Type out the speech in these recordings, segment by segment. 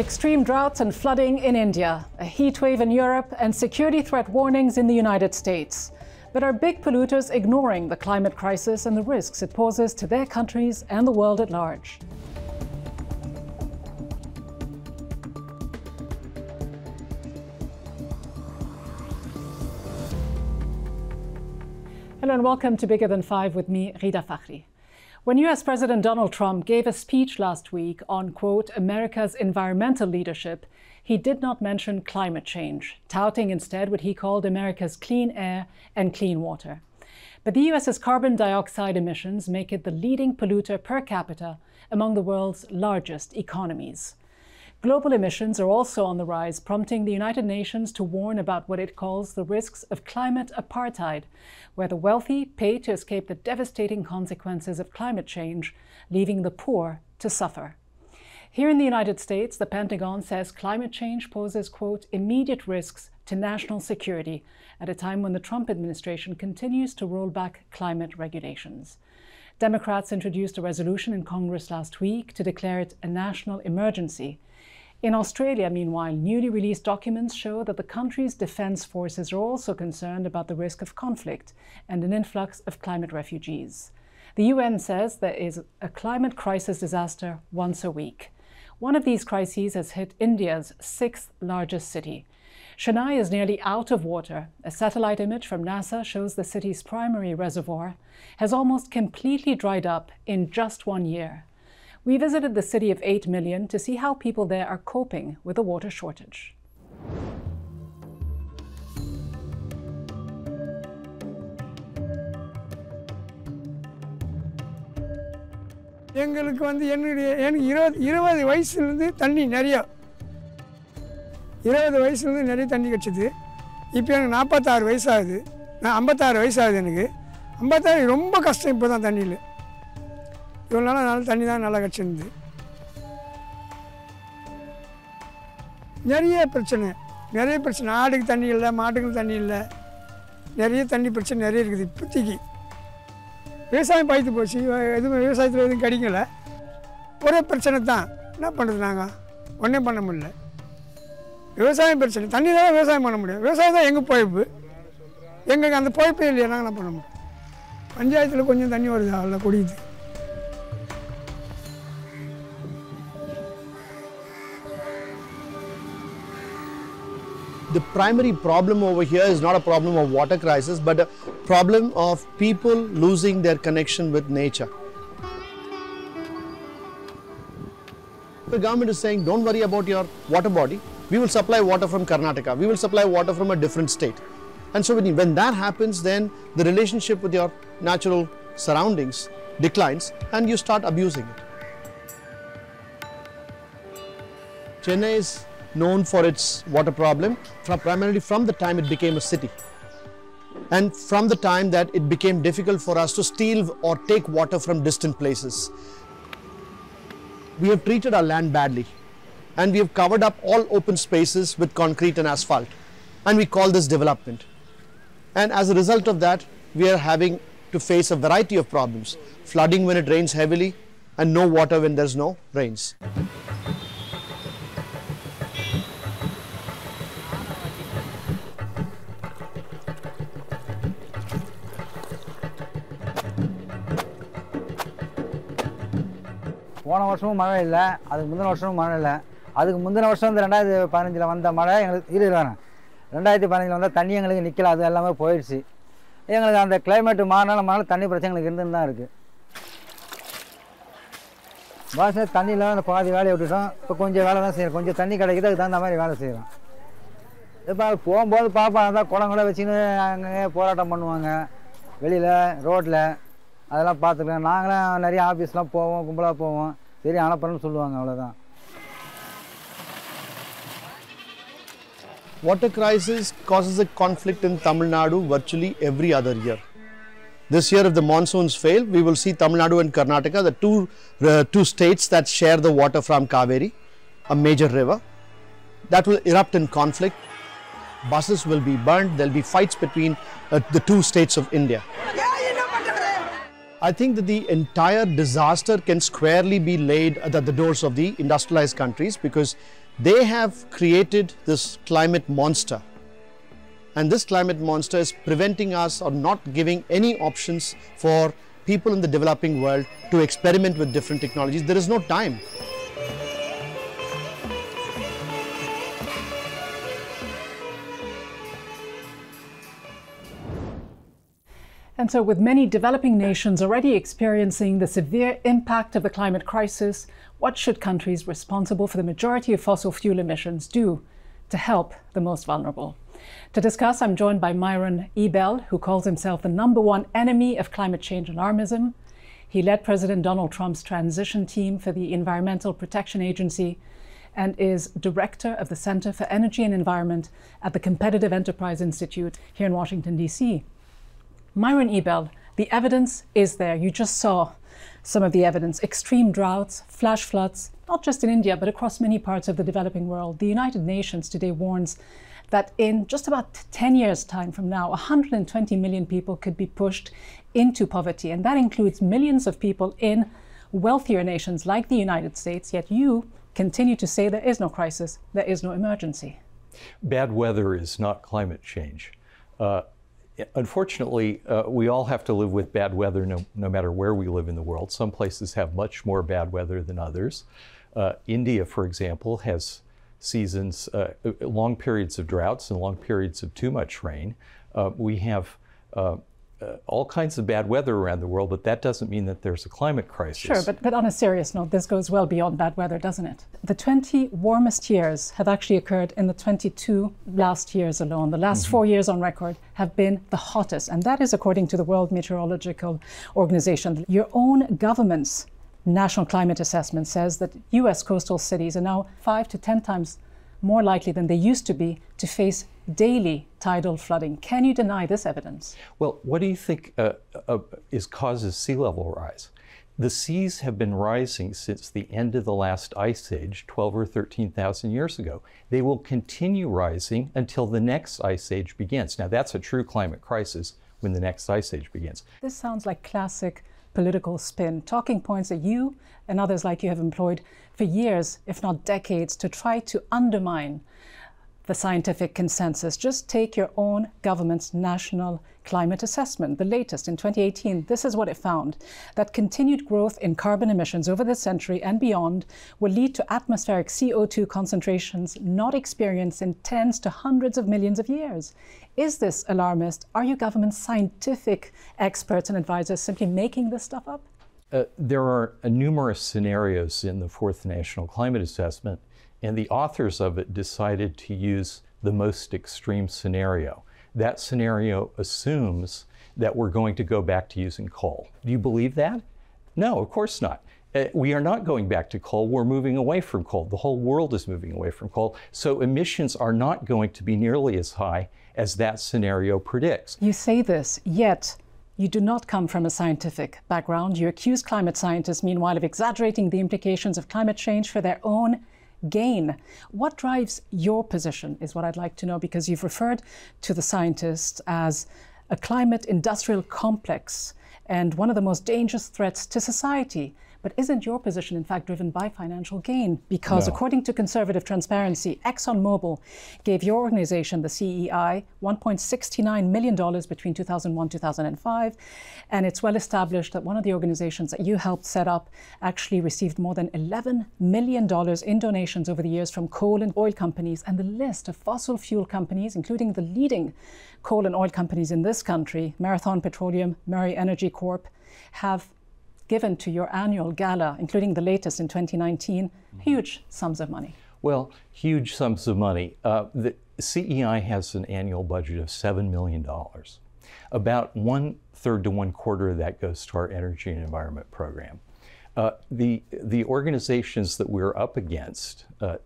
extreme droughts and flooding in India, a heat wave in Europe, and security threat warnings in the United States. But are big polluters ignoring the climate crisis and the risks it poses to their countries and the world at large? Hello and welcome to Bigger Than Five with me, Rida Fakhri. When US President Donald Trump gave a speech last week on, quote, America's environmental leadership, he did not mention climate change, touting instead what he called America's clean air and clean water. But the US's carbon dioxide emissions make it the leading polluter per capita among the world's largest economies. Global emissions are also on the rise, prompting the United Nations to warn about what it calls the risks of climate apartheid, where the wealthy pay to escape the devastating consequences of climate change, leaving the poor to suffer. Here in the United States, the Pentagon says climate change poses, quote, immediate risks to national security at a time when the Trump administration continues to roll back climate regulations. Democrats introduced a resolution in Congress last week to declare it a national emergency. In Australia, meanwhile, newly released documents show that the country's defence forces are also concerned about the risk of conflict and an influx of climate refugees. The UN says there is a climate crisis disaster once a week. One of these crises has hit India's sixth largest city. Chennai is nearly out of water. A satellite image from NASA shows the city's primary reservoir has almost completely dried up in just one year. We visited the city of 8 million to see how people there are coping with the water shortage. எங்களுக்கு வந்து என்னுடைய எனக்கு இருபது இருபது வயசுலேருந்து தண்ணி நிறையா இருபது வயசுலேருந்து நிறைய தண்ணி கிடச்சிது இப்போ எனக்கு நாற்பத்தாறு வயசாகுது நான் ஐம்பத்தாறு வயசாகுது எனக்கு ஐம்பத்தாறு ரொம்ப கஷ்டம் இப்போ தான் தண்ணியில் இவ்வளோ நாளாக நல்ல தண்ணி தான் நல்லா கிடச்சிருந்து நிறைய பிரச்சனை. நிறைய பிரச்சனை. ஆடுக்கு தண்ணி இல்லை மாட்டுக்கு தண்ணி இல்லை. நிறைய தண்ணி பிரச்சனை நிறைய இருக்குது இப்போதைக்கு. விவசாயம் பாய்த்து போச்சு. எதுவும் விவசாயத்தில் எதுவும் கிடைக்கல. ஒரே பிரச்சனை தான். என்ன பண்ணுறது நாங்கள் ஒன்றும் பண்ண முடியல. விவசாயம் பிரச்சனை. தண்ணி தான் விவசாயம் பண்ண முடியும். விவசாயம் தான் எங்கள் பொழைப்பு? எங்களுக்கு அந்த பொழைப்பே இல்லையா? நாங்கள் என்ன பண்ண முடியும்? பஞ்சாயத்தில் கொஞ்சம் தண்ணி வருது அதில் குடிக்குது the primary problem over here is not a problem of water crisis, but a problem of people losing their connection with nature. The government is saying, don't worry about your water body. We will supply water from Karnataka. We will supply water from a different state. And so when, when that happens, then the relationship with your natural surroundings declines and you start abusing it. Chennai is known for its water problem from, primarily from the time it became a city. And from the time that it became difficult for us to steal or take water from distant places. We have treated our land badly and we have covered up all open spaces with concrete and asphalt. And we call this development. And as a result of that, we are having to face a variety of problems flooding when it rains heavily, and no water when there's no rains. வருஷமும் மழை இல்லை. அதுக்கு முந்தின வருஷமும் மழை இல்லை. அதுக்கு முந்தின வருஷம் இந்த ரெண்டாயிரத்தி பதினஞ்சில் வந்த மழை எங்களுக்கு இது வேணாம் ரெண்டாயிரத்தி பதினஞ்சில் வந்தால் தண்ணி எங்களுக்கு நிற்கல அது எல்லாமே போயிடுச்சு. எங்களுக்கு அந்த கிளைமேட் மாறினாலும் மாறினாலும் தண்ணி பிரச்சனை எங்களுக்கு இருந்துன்னு தான் இருக்குது பாச இல்லாமல் அந்த பாதி வேலையை விட்டுட்டோம். இப்போ கொஞ்சம் வேலை தான் செய்கிறோம் கொஞ்சம் தண்ணி கிடைக்குது அதுக்கு தகுந்த மாதிரி வேலை செய்கிறோம் இப்போ போகும்போது பார்ப்பாங்க இருந்தால் குளம் கூட வச்சுன்னு அங்கே போராட்டம் பண்ணுவாங்க. வெளியில் ரோட்டில் அதெல்லாம் பார்த்துருக்கேன் நாங்களும் நிறைய ஆஃபீஸ்லாம் போவோம் கும்பலாக போவோம். சரி அனுப்புறேன்னு சொல்லுவாங்க அவ்வளோதான் Water crisis causes a conflict in Tamil Nadu virtually every other year. This year, if the monsoons fail, we will see Tamil Nadu and Karnataka, the two, uh, two states that share the water from Kaveri, a major river, that will erupt in conflict. Buses will be burned, there will be fights between uh, the two states of India. I think that the entire disaster can squarely be laid at the doors of the industrialized countries because They have created this climate monster. And this climate monster is preventing us or not giving any options for people in the developing world to experiment with different technologies. There is no time. And so, with many developing nations already experiencing the severe impact of the climate crisis, what should countries responsible for the majority of fossil fuel emissions do to help the most vulnerable? To discuss, I'm joined by Myron Ebell, who calls himself the number one enemy of climate change and alarmism. He led President Donald Trump's transition team for the Environmental Protection Agency and is director of the Center for Energy and Environment at the Competitive Enterprise Institute here in Washington, D.C. Myron Ebell, the evidence is there. You just saw some of the evidence extreme droughts, flash floods, not just in India, but across many parts of the developing world. The United Nations today warns that in just about 10 years' time from now, 120 million people could be pushed into poverty. And that includes millions of people in wealthier nations like the United States. Yet you continue to say there is no crisis, there is no emergency. Bad weather is not climate change. Uh, unfortunately, uh, we all have to live with bad weather no, no, matter where we live in the world. Some places have much more bad weather than others. Uh, India, for example, has seasons, uh, long periods of droughts and long periods of too much rain. Uh, we have uh, all kinds of bad weather around the world, but that doesn't mean that there's a climate crisis. Sure, but, but on a serious note, this goes well beyond bad weather, doesn't it? The 20 warmest years have actually occurred in the 22 last years alone. The last mm-hmm. four years on record have been the hottest, and that is according to the World Meteorological Organization. Your own government's national climate assessment says that US coastal cities are now five to 10 times more likely than they used to be to face daily tidal flooding. Can you deny this evidence? Well, what do you think uh, uh, is causes sea level rise? The seas have been rising since the end of the last ice age, 12 or 13,000 years ago. They will continue rising until the next ice age begins. Now, that's a true climate crisis when the next ice age begins. This sounds like classic political spin, talking points that you and others like you have employed for years, if not decades, to try to undermine the scientific consensus. Just take your own government's national climate assessment, the latest in 2018. This is what it found that continued growth in carbon emissions over the century and beyond will lead to atmospheric CO2 concentrations not experienced in tens to hundreds of millions of years. Is this alarmist? Are you government scientific experts and advisors simply making this stuff up? Uh, there are numerous scenarios in the fourth national climate assessment and the authors of it decided to use the most extreme scenario. That scenario assumes that we're going to go back to using coal. Do you believe that? No, of course not. Uh, we are not going back to coal. We're moving away from coal. The whole world is moving away from coal. So emissions are not going to be nearly as high as that scenario predicts. You say this, yet you do not come from a scientific background. You accuse climate scientists, meanwhile, of exaggerating the implications of climate change for their own gain. What drives your position is what I'd like to know because you've referred to the scientists as a climate industrial complex and one of the most dangerous threats to society. But isn't your position, in fact, driven by financial gain? Because no. according to conservative transparency, ExxonMobil gave your organization, the CEI, $1.69 million between 2001 2005. And it's well established that one of the organizations that you helped set up actually received more than $11 million in donations over the years from coal and oil companies. And the list of fossil fuel companies, including the leading coal and oil companies in this country, Marathon Petroleum, Murray Energy Corp, have given to your annual gala, including the latest in 2019, mm-hmm. huge sums of money. Well, huge sums of money. Uh, the CEI has an annual budget of $7 million. About one third to one quarter of that goes to our energy and environment program. Uh, the, the organizations that we're up against, uh,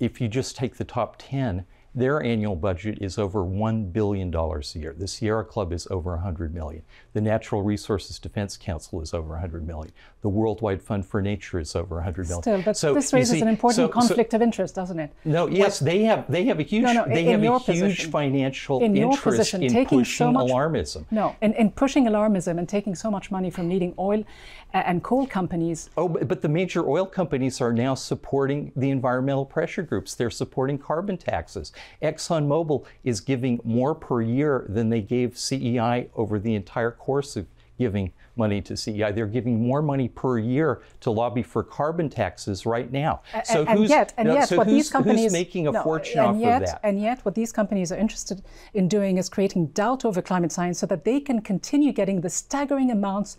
if you just take the top 10, their annual budget is over $1 billion a year. The Sierra Club is over 100 million. The Natural Resources Defense Council is over 100 million. The Worldwide Fund for Nature is over 100 million. Still, but So, this raises see, an important so- so- conflict of interest, doesn't it? no, yes, they have they have a huge No, no, they have a huge position. financial In interest position, in taking pushing so much- alarmism. No, in, in pushing alarmism and taking so much money from leading oil and coal companies. Oh, but, but the major oil companies are now supporting the environmental pressure groups. They're supporting carbon taxes. ExxonMobil is giving more per year than they gave CEI over the entire course of giving money to CEI. They're giving more money per year to lobby for carbon taxes right now. A- and, who's, yet, and no, yet, so what who's, these companies making a no, fortune and off yet, of that? And yet, what these companies are interested in doing is creating doubt over climate science, so that they can continue getting the staggering amounts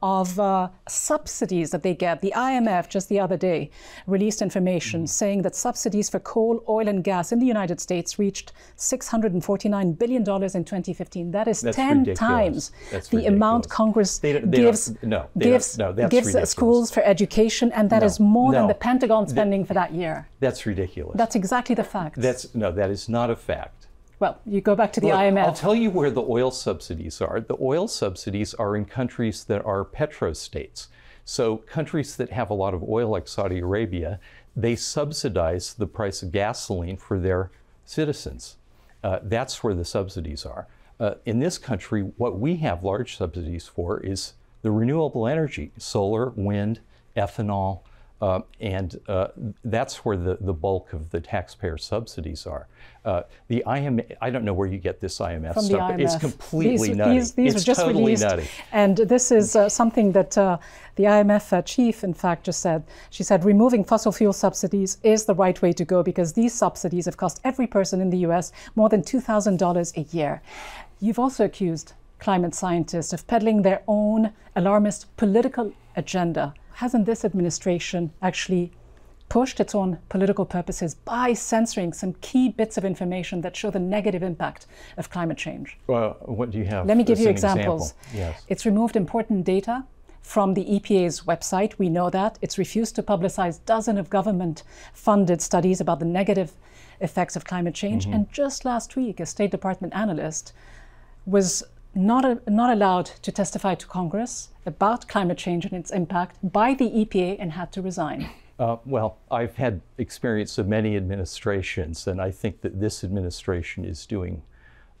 of uh, subsidies that they get. The IMF just the other day released information Mm. saying that subsidies for coal, oil, and gas in the United States reached 649 billion dollars in 2015. That is That's 10 ridiculous. times That's the amount ridiculous. Congress They they gives no, gives no, that's gives ridiculous. schools for education, and that No, is more than the Pentagon spending for that year. That's ridiculous. That's exactly the fact. That's no, that is not a fact. well, you go back to the Look, IMF. I'll tell you where the oil subsidies are. The oil subsidies are in countries that are petrostates. So countries that have a lot of oil, like Saudi Arabia, they subsidize the price of gasoline for their citizens. Uh, that's where the subsidies are. Uh, in this country, what we have large subsidies for is the renewable energy, solar, wind, ethanol, uh, and uh, that's where the, the bulk of the taxpayer subsidies are. Uh, the IMF, I don't know where you get this IMF from the stuff, IMF. but it's completely these, nutty. These, these it's just totally released, nutty. and this is uh, something that uh, the IMF uh, chief, in fact, just said. She said removing fossil fuel subsidies is the right way to go because these subsidies have cost every person in the U.S. more than two thousand dollars a year. You've also accused climate scientists of peddling their own alarmist political agenda. Hasn't this administration actually pushed its own political purposes by censoring some key bits of information that show the negative impact of climate change? Well, what do you have? Let me give you examples. Example? Yes. It's removed important data from the EPA's website. We know that. It's refused to publicize dozens of government funded studies about the negative effects of climate change. Mm-hmm. And just last week, a State Department analyst was not, a, not allowed to testify to Congress about climate change and its impact by the EPA and had to resign. Uh, well, I've had experience of many administrations, and I think that this administration is doing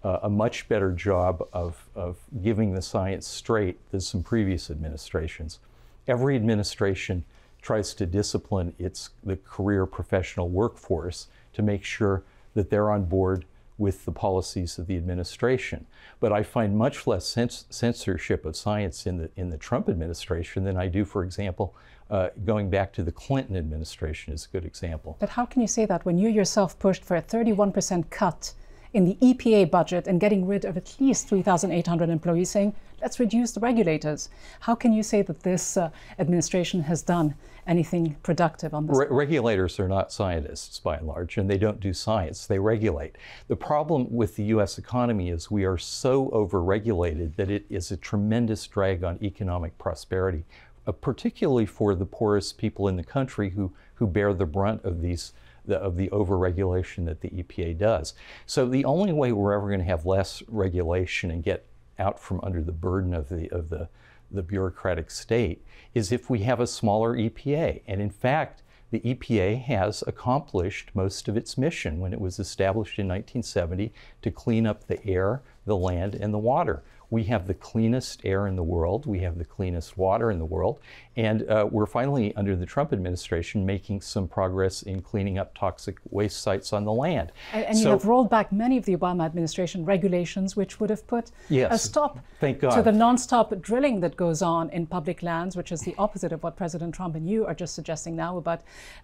uh, a much better job of, of giving the science straight than some previous administrations. Every administration tries to discipline its the career professional workforce to make sure that they're on board with the policies of the administration. But I find much less cens- censorship of science in the in the Trump administration than I do, for example, uh, going back to the Clinton administration is a good example. But how can you say that when you yourself pushed for a 31% cut in the EPA budget and getting rid of at least 3,800 employees, saying, let's reduce the regulators? How can you say that this uh, administration has done anything productive on this? Re- regulators are not scientists by and large, and they don't do science, they regulate. The problem with the US economy is we are so overregulated that it is a tremendous drag on economic prosperity, uh, particularly for the poorest people in the country who, who bear the brunt of these. The, of the overregulation that the EPA does. So the only way we're ever going to have less regulation and get out from under the burden of the of the the bureaucratic state is if we have a smaller EPA. And in fact, the EPA has accomplished most of its mission when it was established in 1970 to clean up the air, the land, and the water. We have the cleanest air in the world, we have the cleanest water in the world, and uh, we're finally, under the Trump administration, making some progress in cleaning up toxic waste sites on the land. And, and you have rolled back many of the Obama administration regulations, which would have put a Yes, stop thank to the non-stop drilling that goes on in public lands, which is the opposite of what President Trump and you are just suggesting now about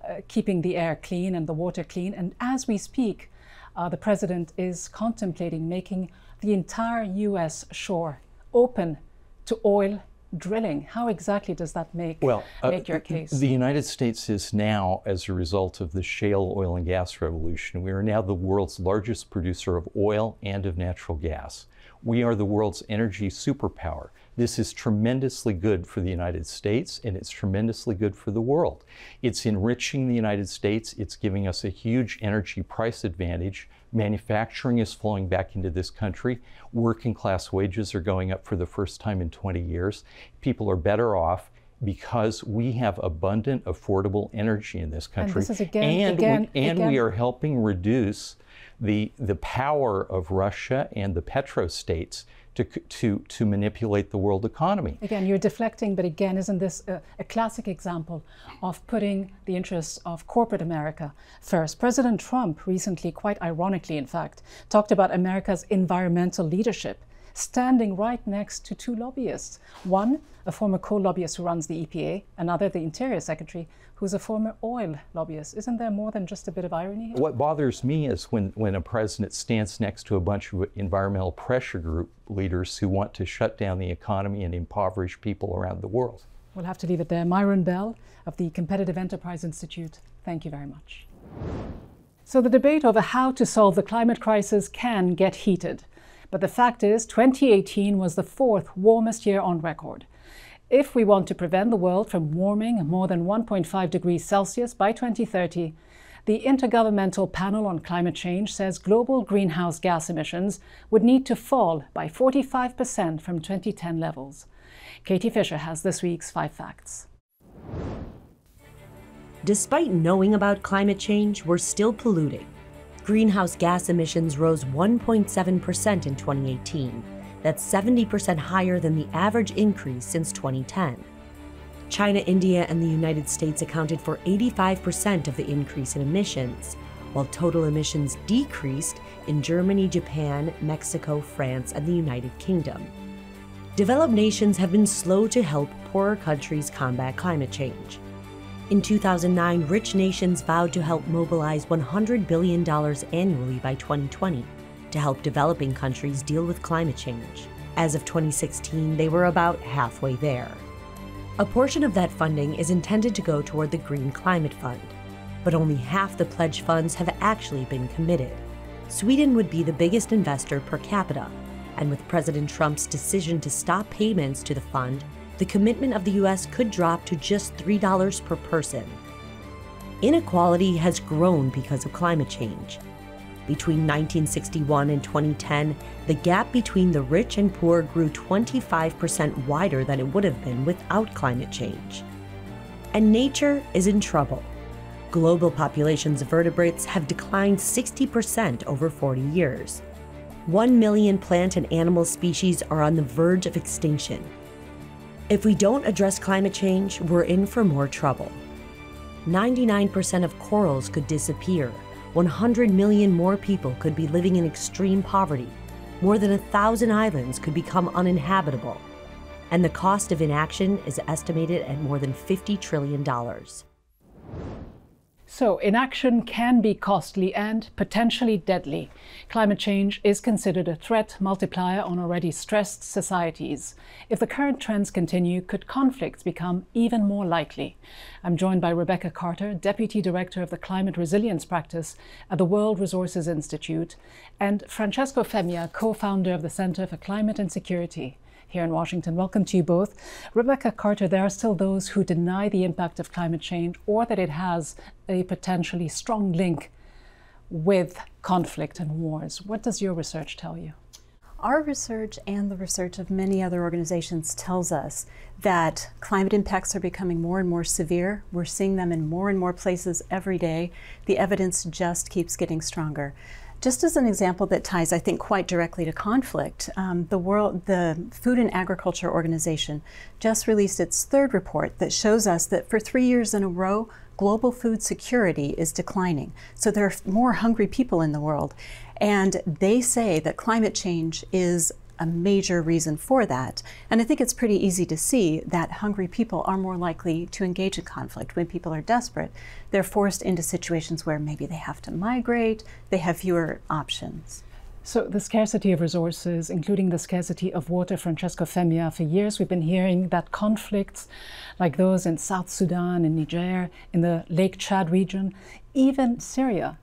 uh, keeping the air clean and the water clean. And as we speak, uh, the president is contemplating making the entire U.S. shore open to oil drilling. How exactly does that make well, uh, make your case? The United States is now, as a result of the shale oil and gas revolution, we are now the world's largest producer of oil and of natural gas. We are the world's energy superpower. This is tremendously good for the United States and it's tremendously good for the world. It's enriching the United States, it's giving us a huge energy price advantage. Manufacturing is flowing back into this country. Working class wages are going up for the first time in 20 years. People are better off because we have abundant, affordable energy in this country. And this is again, and again, we, and again. we are helping reduce the, the power of Russia and the petrostates to, to, to manipulate the world economy. Again, you're deflecting, but again, isn't this a, a, classic example of putting the interests of corporate America first? President Trump recently, quite ironically, in fact, talked about America's environmental leadership, standing right next to two lobbyists. One, a former coal lobbyist who runs the EPA, another, the Interior Secretary, who's a former oil lobbyist. Isn't there more than just a bit of irony here? What bothers me is when, when a president stands next to a bunch of environmental pressure group leaders who want to shut down the economy and impoverish people around the world. We'll have to leave it there. Myron Ebell of the Competitive Enterprise Institute, thank you very much. So, the debate over how to solve the climate crisis can get heated. But the fact is, 2018 was the fourth warmest year on record. If we want to prevent the world from warming more than 1.5 degrees Celsius by 2030, the Intergovernmental Panel on Climate Change says global greenhouse gas emissions would need to fall by 45% from 2010 levels. Katie Fisher has this week's five facts. Despite knowing about climate change, we're still polluting. Greenhouse gas emissions rose 1.7% in 2018. That's 70% higher than the average increase since 2010. China, India, and the United States accounted for 85% of the increase in emissions, while total emissions decreased in Germany, Japan, Mexico, France, and the United Kingdom. Developed nations have been slow to help poorer countries combat climate change. In 2009, rich nations vowed to help mobilize $100 billion annually by 2020 to help developing countries deal with climate change. As of 2016, they were about halfway there. A portion of that funding is intended to go toward the Green Climate Fund, but only half the pledge funds have actually been committed. Sweden would be the biggest investor per capita, and with President Trump's decision to stop payments to the fund, the commitment of the US could drop to just $3 per person. Inequality has grown because of climate change. Between 1961 and 2010, the gap between the rich and poor grew 25% wider than it would have been without climate change. And nature is in trouble. Global populations of vertebrates have declined 60% over 40 years. 1 million plant and animal species are on the verge of extinction. If we don't address climate change, we're in for more trouble. 99% of corals could disappear, 100 million more people could be living in extreme poverty. More than a thousand islands could become uninhabitable. And the cost of inaction is estimated at more than $50 trillion. So, inaction can be costly and potentially deadly. Climate change is considered a threat multiplier on already stressed societies. If the current trends continue, could conflicts become even more likely? I'm joined by Rebecca Carter, Deputy Director of the Climate Resilience Practice at the World Resources Institute, and Francesco Femia, co founder of the Center for Climate and Security here in Washington. Welcome to you both. Rebecca Carter, there are still those who deny the impact of climate change or that it has a potentially strong link with conflict and wars. What does your research tell you? Our research and the research of many other organizations tells us that climate impacts are becoming more and more severe. We're seeing them in more and more places every day. The evidence just keeps getting stronger. Just as an example that ties, I think, quite directly to conflict, um, the world, the Food and Agriculture Organization just released its third report that shows us that for three years in a row, global food security is declining. So there are more hungry people in the world. And they say that climate change is a major reason for that. And I think it's pretty easy to see that hungry people are more likely to engage in conflict. When people are desperate, they're forced into situations where maybe they have to migrate, they have fewer options. So, the scarcity of resources, including the scarcity of water, Francesco Femia, for years we've been hearing that conflicts like those in South Sudan, in Niger, in the Lake Chad region, even Syria,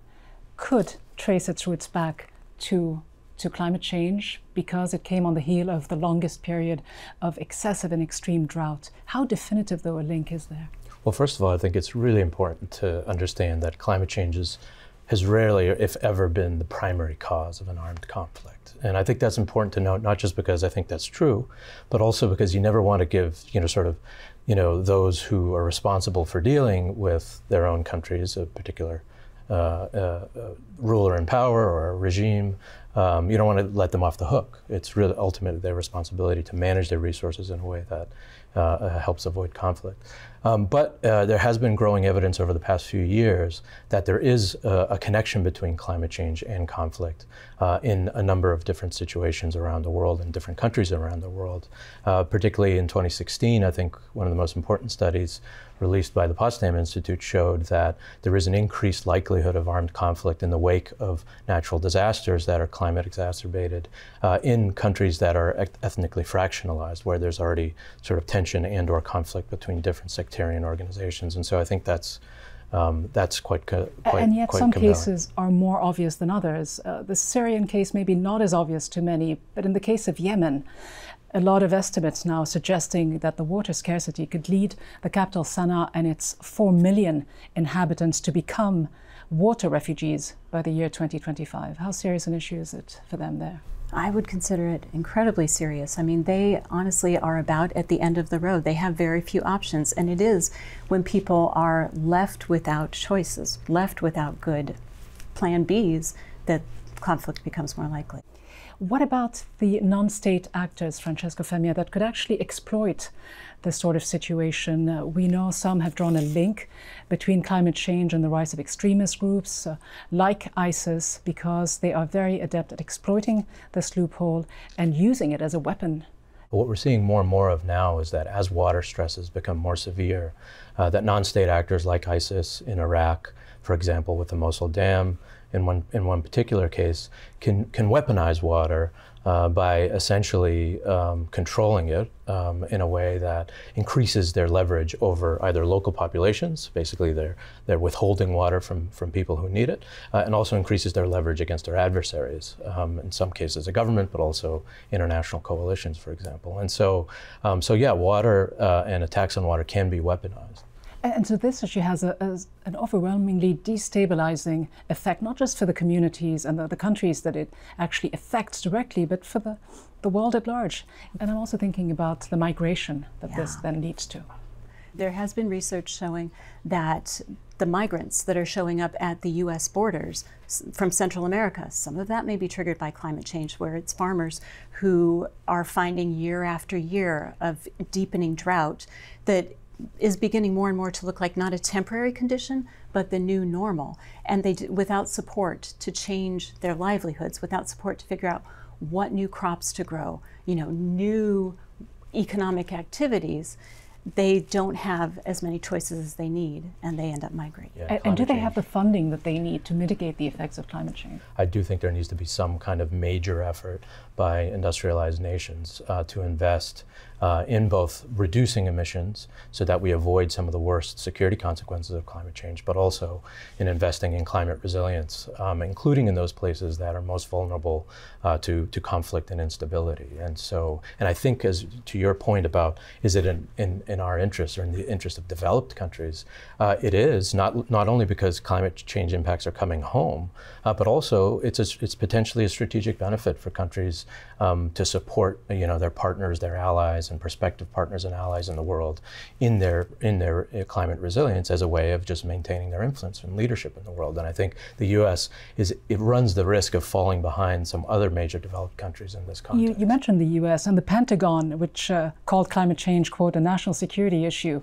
could trace its roots back to to climate change because it came on the heel of the longest period of excessive and extreme drought. How definitive, though, a link is there? Well, first of all, I think it's really important to understand that climate change is, has rarely, if ever, been the primary cause of an armed conflict. And I think that's important to note, not just because I think that's true, but also because you never want to give, you know, sort of, you know, those who are responsible for dealing with their own countries, a particular uh, uh, uh, ruler in power or a regime, um, you don't want to let them off the hook. It's really ultimately their responsibility to manage their resources in a way that uh, uh, helps avoid conflict. Um, but uh, there has been growing evidence over the past few years that there is a, a connection between climate change and conflict uh, in a number of different situations around the world and different countries around the world. Uh, particularly in 2016, I think one of the most important studies released by the Potsdam Institute showed that there is an increased likelihood of armed conflict in the wake of natural disasters that are climate exacerbated uh, in countries that are ethnically fractionalized, where there's already sort of tension and or conflict between different sectarian organizations. And so I think that's um, that's quite, quite and yet quite some compelling. cases are more obvious than others. Uh, the Syrian case may be not as obvious to many, but in the case of Yemen, a lot of estimates now suggesting that the water scarcity could lead the capital Sana'a and its 4 million inhabitants to become water refugees by the year 2025. How serious an issue is it for them there? I would consider it incredibly serious. I mean, they honestly are about at the end of the road. They have very few options, and it is when people are left without choices, left without good plan Bs, that conflict becomes more likely. What about the non state actors, Francesco Femia, that could actually exploit this sort of situation? Uh, we know some have drawn a link between climate change and the rise of extremist groups uh, like ISIS because they are very adept at exploiting this loophole and using it as a weapon. What we're seeing more and more of now is that as water stresses become more severe, uh, that non state actors like ISIS in Iraq, for example, with the Mosul Dam, in one in one particular case can can weaponize water uh, by essentially um, controlling it um, in a way that increases their leverage over either local populations, basically they're they're withholding water from from people who need it, uh, and also increases their leverage against their adversaries. Um, in some cases, a government, but also international coalitions, for example. And so, um, so yeah, water uh, and attacks on water can be weaponized. And so this actually has a, a, an overwhelmingly destabilizing effect, not just for the communities and the, the, countries that it actually affects directly, but for the, the world at large. And I'm also thinking about the migration that yeah. this then leads to. There has been research showing that the migrants that are showing up at the US borders from Central America, some of that may be triggered by climate change, where it's farmers who are finding year after year of deepening drought that is beginning more and more to look like not a temporary condition, but the new normal. And they, without support to change their livelihoods, without support to figure out what new crops to grow, you know, new economic activities, they don't have as many choices as they need and they end up migrating. Yeah, and, and, do they have the funding that they need to mitigate the effects of climate change? I do think there needs to be some kind of major effort by industrialized nations uh, to invest uh, in both reducing emissions so that we avoid some of the worst security consequences of climate change, but also in investing in climate resilience, um, including in those places that are most vulnerable uh, to, to conflict and instability. And so, and I think as to your point about is it in, in, in our interest or in the interest of developed countries, uh, it is, not, not only because climate change impacts are coming home, uh, but also it's, a, it's potentially a strategic benefit for countries um, to support you know, their partners, their allies, and prospective partners and allies in the world in their in their uh, climate resilience as a way of just maintaining their influence and leadership in the world. And I think the U.S. is it runs the risk of falling behind some other major developed countries in this context. You, you mentioned the U.S. and the Pentagon, which uh, called climate change quote a national security issue.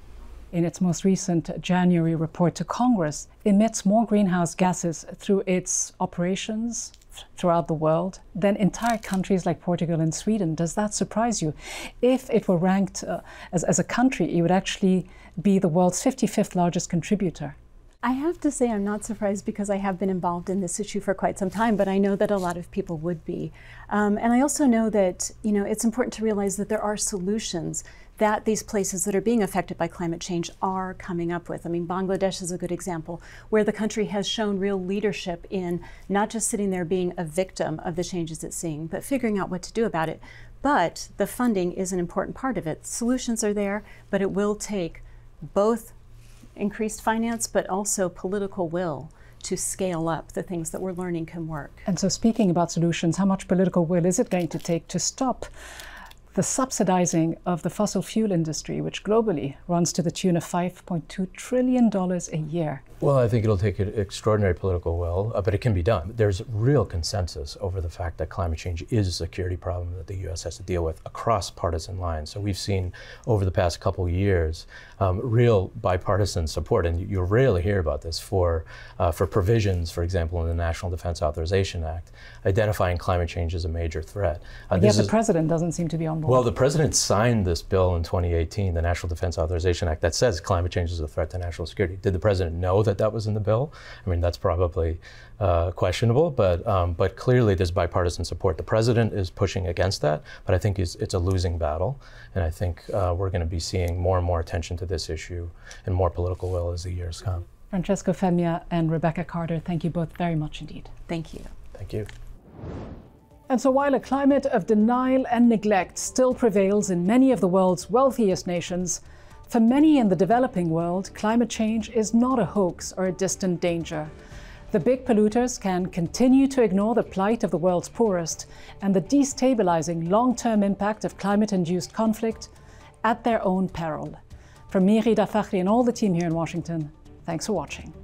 In its most recent January report to Congress, emits more greenhouse gases through its operations, throughout the world than entire countries like Portugal and Sweden. Does that surprise you? If it were ranked uh, as, as a country, it would actually be the world's 55th largest contributor I have to say I'm not surprised because I have been involved in this issue for quite some time, but I know that a lot of people would be. Um, and I also know that you know it's important to realize that there are solutions that these places that are being affected by climate change are coming up with. I mean, Bangladesh is a good example where the country has shown real leadership in not just sitting there being a victim of the changes it's seeing, but figuring out what to do about it. But the funding is an important part of it. Solutions are there, but it will take both increased finance, but also political will to scale up the things that we're learning can work. And so, speaking about solutions, how much political will is it going to take to stop the subsidizing of the fossil fuel industry, which globally runs to the tune of $5.2 trillion a year? Well, I think it'll take extraordinary political will, uh, but it can be done. There's real consensus over the fact that climate change is a security problem that the U.S. has to deal with across partisan lines. So we've seen over the past couple years um, real bipartisan support, and you, rarely hear about this for uh, for provisions, for example, in the National Defense Authorization Act, identifying climate change as a major threat. Uh, yet the is, president doesn't seem to be on board. Well, the president signed this bill in 2018, the National Defense Authorization Act, that says climate change is a threat to national security. Did the president know that that was in the bill. I mean, that's probably uh, questionable, but um, but clearly there's bipartisan support. The president is pushing against that, but I think it's, it's a losing battle, and I think uh, we're going to be seeing more and more attention to this issue and more political will as the years come. Francesco Femia and Rebecca Carter, thank you both very much indeed. Thank you. Thank you. And so, while a climate of denial and neglect still prevails in many of the world's wealthiest nations, for many in the developing world, climate change is not a hoax or a distant danger. The big polluters can continue to ignore the plight of the world's poorest and the destabilizing long term impact of climate induced conflict at their own peril. From me, Rida Fakhri, and all the team here in Washington, thanks for watching.